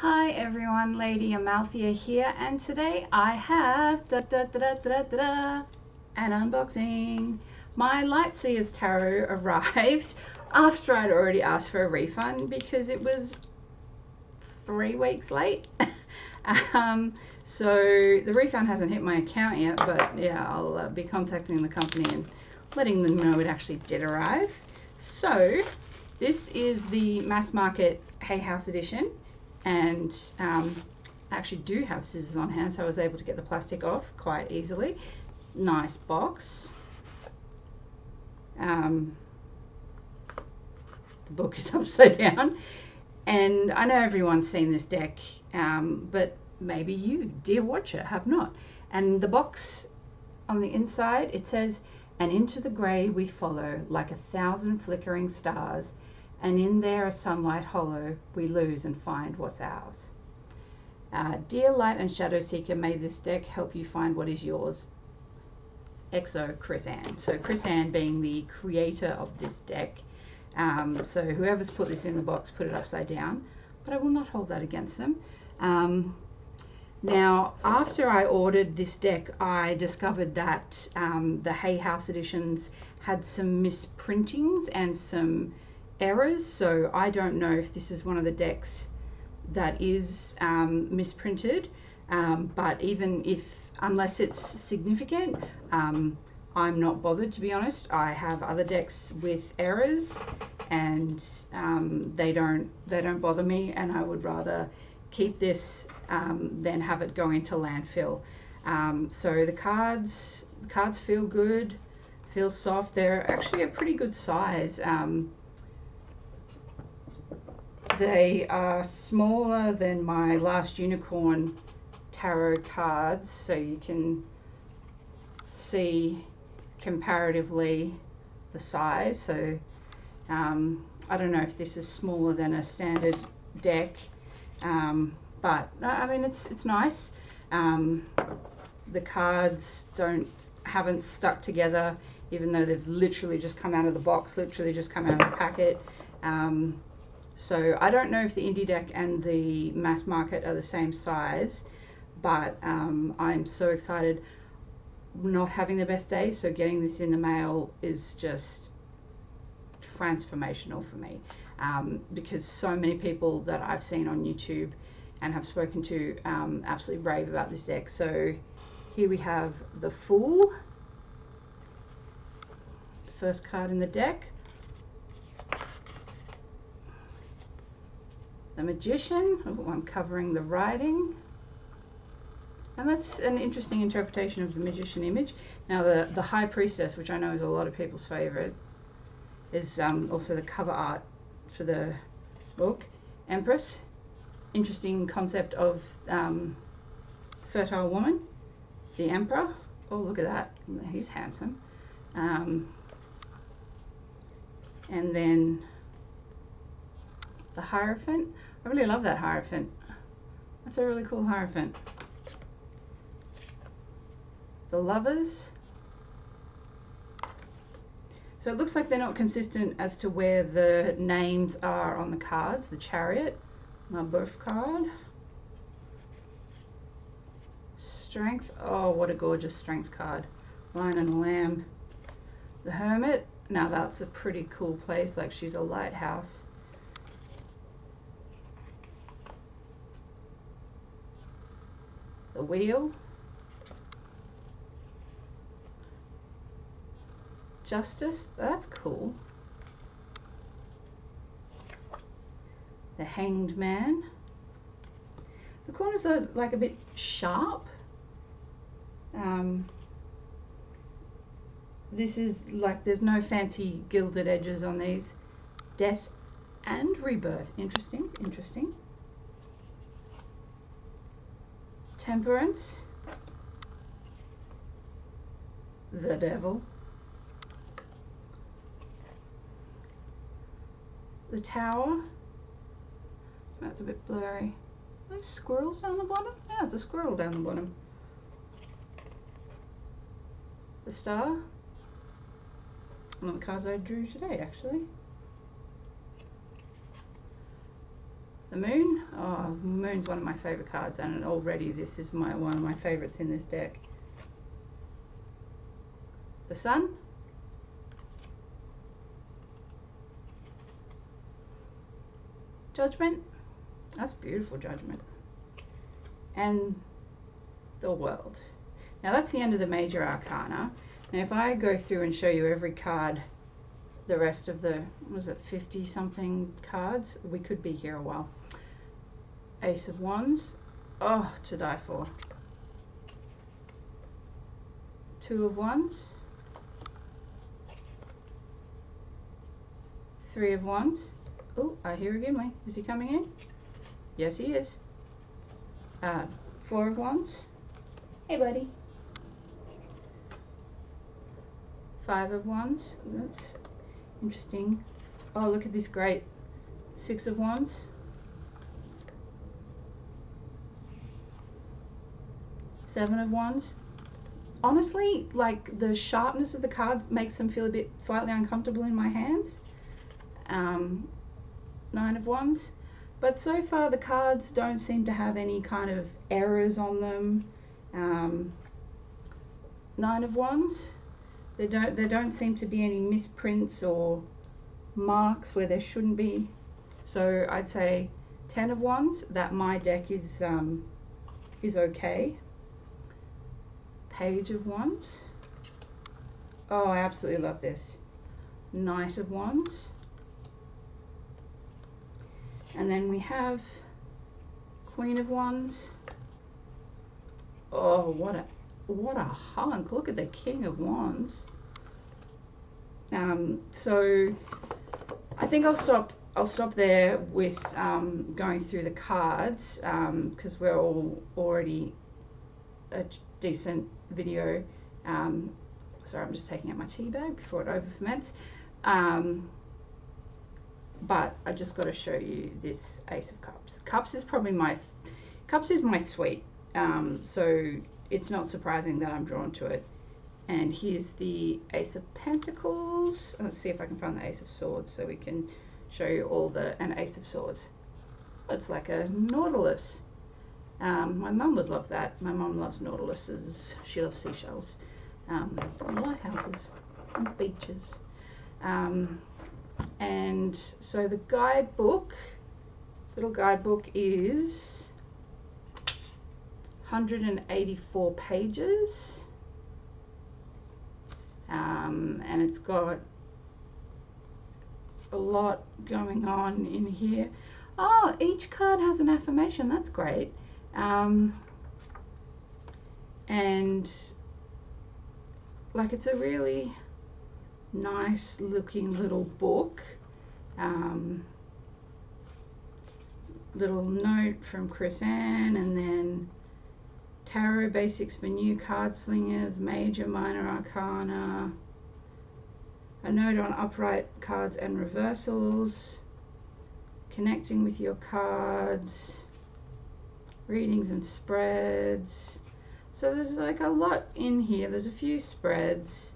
Hi everyone, Lady Amalthea here, and today I have da, da, da, da, da, da, an unboxing. My Light Seer's Tarot arrived after I'd already asked for a refund because it was three weeks late. um, so the refund hasn't hit my account yet, but yeah, I'll uh, be contacting the company and letting them know it actually did arrive. So this is the mass market Hay House edition and um, I actually do have scissors on hand so I was able to get the plastic off quite easily. Nice box. Um, the book is upside down and I know everyone's seen this deck um, but maybe you, dear watcher, have not. And the box on the inside it says and into the grey we follow like a thousand flickering stars and in there a sunlight hollow we lose and find what's ours. Uh, dear Light and Shadow Seeker, may this deck help you find what is yours. Exo Chris-Anne. So Chris-Anne being the creator of this deck. Um, so whoever's put this in the box put it upside down, but I will not hold that against them. Um, now, after I ordered this deck, I discovered that um, the Hay House editions had some misprintings and some errors. So I don't know if this is one of the decks that is um, misprinted. Um, but even if, unless it's significant, um, I'm not bothered to be honest. I have other decks with errors, and um, they don't they don't bother me. And I would rather keep this um, than have it go into landfill. So the cards the cards feel good, feel soft. They're actually a pretty good size. Um, they are smaller than my last unicorn tarot cards, so you can see comparatively the size. So um, I don't know if this is smaller than a standard deck, um, but I mean it's it's nice. Um, the cards don't haven't stuck together, even though they've literally just come out of the box, literally just come out of the packet. Um, so I don't know if the indie deck and the mass market are the same size, but um, I'm so excited. Not having the best day, so getting this in the mail is just transformational for me um, because so many people that I've seen on YouTube and have spoken to um, absolutely rave about this deck. So here we have the Fool, first card in the deck. The magician. Oh, I'm covering the writing. And that's an interesting interpretation of the magician image. Now the, the high priestess, which I know is a lot of people's favorite, is um, also the cover art for the book. Empress, interesting concept of um, fertile woman. The emperor, oh look at that, he's handsome. Um, and then the Hierophant. I really love that Hierophant. That's a really cool Hierophant. The Lovers. So it looks like they're not consistent as to where the names are on the cards. The Chariot, my birth card. Strength. Oh, what a gorgeous strength card. Lion and Lamb. The Hermit. Now that's a pretty cool place, like she's a lighthouse. The wheel, justice, that's cool. The hanged man. The corners are like a bit sharp. Um, this is like there's no fancy gilded edges on these. Death and rebirth. Interesting, interesting. Temperance, the devil, the tower, that's a bit blurry. Those squirrels down the bottom? Yeah, it's a squirrel down the bottom. The star, one of the cards I drew today actually. The moon. Oh, moon's one of my favorite cards, and already this is my one of my favorites in this deck. The sun. Judgment. That's beautiful judgment. And the world. Now that's the end of the major arcana. Now if I go through and show you every card, the rest of the, was it 50 something cards? We could be here a while. Ace of Wands. Oh, to die for. Two of Wands. Three of Wands. Oh, I hear a Gimli. Is he coming in? Yes, he is. Uh, four of Wands. Hey, buddy. Five of Wands. That's interesting. Oh, look at this great Six of Wands. Seven of Wands. Honestly, like the sharpness of the cards makes them feel a bit slightly uncomfortable in my hands. Um, Nine of Wands. But so far the cards don't seem to have any kind of errors on them. Um, Nine of Wands. There don't, there don't seem to be any misprints or marks where there shouldn't be. So I'd say Ten of Wands, that my deck is, um, is okay. Page of Wands. Oh, I absolutely love this. Knight of Wands. And then we have Queen of Wands. Oh, what a what a hunk. Look at the King of Wands. Um, so I think I'll stop I'll stop there with um, going through the cards um because um, we're all already a decent video. Um, sorry, I'm just taking out my tea bag before it over ferments. Um, but I just got to show you this Ace of Cups. Cups is probably my, Cups is my sweet, um, so it's not surprising that I'm drawn to it. And here's the Ace of Pentacles. Let's see if I can find the Ace of Swords so we can show you all the, an Ace of Swords. It's like a Nautilus. Um, my mum would love that. My mum loves Nautiluses. She loves seashells, um, lighthouses, and beaches. Um, and so the guidebook, little guidebook is 184 pages. Um, and it's got a lot going on in here. Oh, each card has an affirmation. That's great. Um, and like it's a really nice looking little book. Um, little note from Chris-Anne and then Tarot Basics for New Card Slingers, Major, Minor Arcana, a note on upright cards and reversals, connecting with your cards, readings and spreads. So there's like a lot in here. There's a few spreads.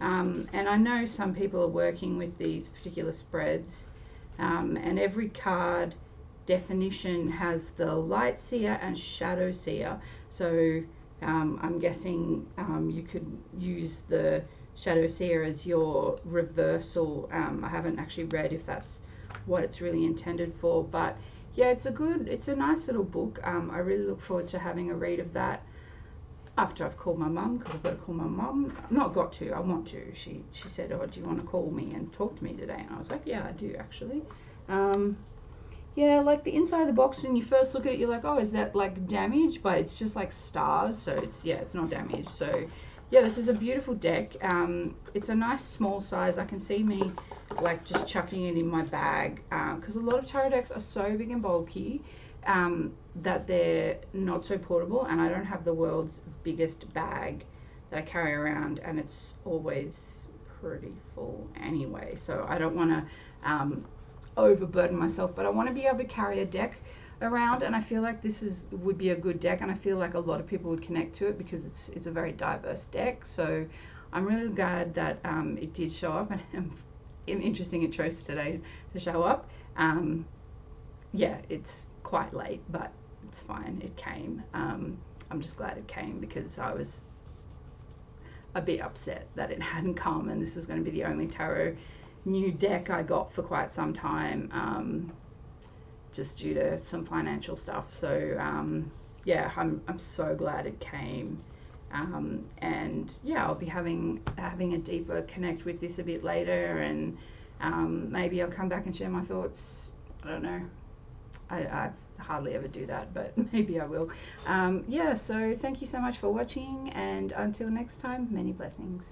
Um, and I know some people are working with these particular spreads, um, and every card definition has the light seer and shadow seer. So um, I'm guessing um, you could use the shadow seer as your reversal. Um, I haven't actually read if that's what it's really intended for, but yeah, it's a good, it's a nice little book. Um, I really look forward to having a read of that after I've called my mum because I've got to call my mum. Not got to, I want to. She she said, "Oh, do you want to call me and talk to me today?" And I was like, "Yeah, I do actually." Yeah, like the inside of the box when you first look at it, you're like, "Oh, is that like damaged?" But it's just like stars, so it's yeah, it's not damaged. So yeah, this is a beautiful deck. Um, it's a nice small size. I can see me like just chucking it in my bag because um, a lot of tarot decks are so big and bulky um, that they're not so portable and I don't have the world's biggest bag that I carry around and it's always pretty full anyway so I don't want to um, overburden myself but I want to be able to carry a deck around and I feel like this is would be a good deck and I feel like a lot of people would connect to it because it's, it's a very diverse deck so I'm really glad that um, it did show up and I'm interesting it chose today to show up um, yeah, it's quite late, but it's fine. It came. Um, I'm just glad it came because I was a bit upset that it hadn't come and this was going to be the only tarot new deck I got for quite some time, um, just due to some financial stuff. So um, yeah, I'm I'm so glad it came. Um, and yeah, I'll be having having a deeper connect with this a bit later, and um, maybe I'll come back and share my thoughts. I don't know. I, I hardly ever do that, but maybe I will. Um, yeah, so thank you so much for watching, and until next time, many blessings.